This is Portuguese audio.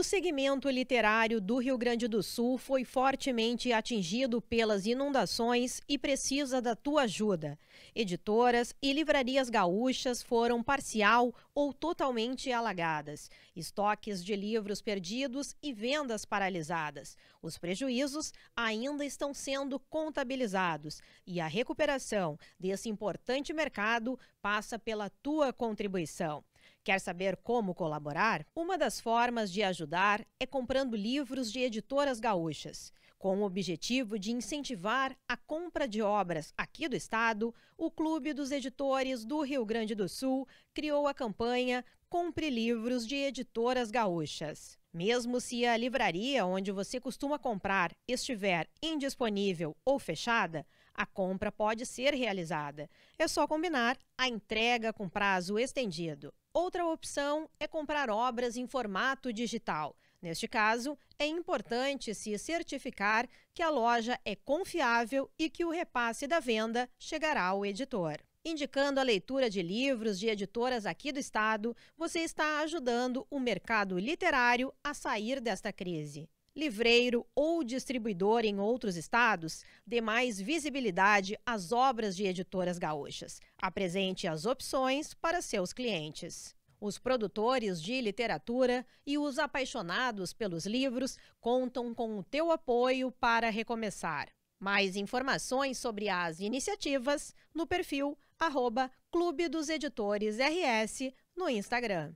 O segmento literário do Rio Grande do Sul foi fortemente atingido pelas inundações e precisa da tua ajuda. Editoras e livrarias gaúchas foram parcial ou totalmente alagadas, estoques de livros perdidos e vendas paralisadas. Os prejuízos ainda estão sendo contabilizados e a recuperação desse importante mercado passa pela tua contribuição. Quer saber como colaborar? Uma das formas de ajudar é comprando livros de editoras gaúchas. Com o objetivo de incentivar a compra de obras aqui do estado, o Clube dos Editores do Rio Grande do Sul criou a campanha Compre Livros de Editoras Gaúchas. Mesmo se a livraria onde você costuma comprar estiver indisponível ou fechada, a compra pode ser realizada. É só combinar a entrega com prazo estendido. Outra opção é comprar obras em formato digital. Neste caso, é importante se certificar que a loja é confiável e que o repasse da venda chegará ao editor. Indicando a leitura de livros de editoras aqui do estado, você está ajudando o mercado literário a sair desta crise. Livreiro ou distribuidor em outros estados, dê mais visibilidade às obras de editoras gaúchas. Apresente as opções para seus clientes. Os produtores de literatura e os apaixonados pelos livros contam com o teu apoio para recomeçar. Mais informações sobre as iniciativas no perfil arroba Clube dos Editores RS no Instagram.